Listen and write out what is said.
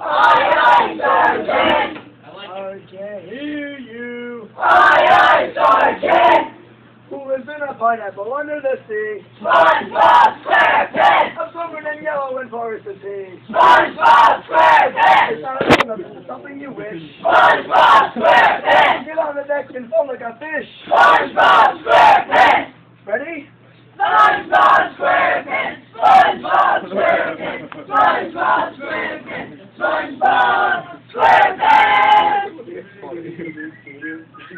Aye, aye, Sergeant! I can't hear you. Aye, aye, Sergeant! Who lives in a pineapple under the sea? SpongeBob SquarePants! I'm silver in yellow and forested sea. SpongeBob SquarePants! It's not a it's something you wish. SpongeBob SquarePants! Get on the deck and fall like a fish. SpongeBob SquarePants! Ready? SpongeBob SquarePants! SpongeBob SquarePants! SpongeBob Yeah.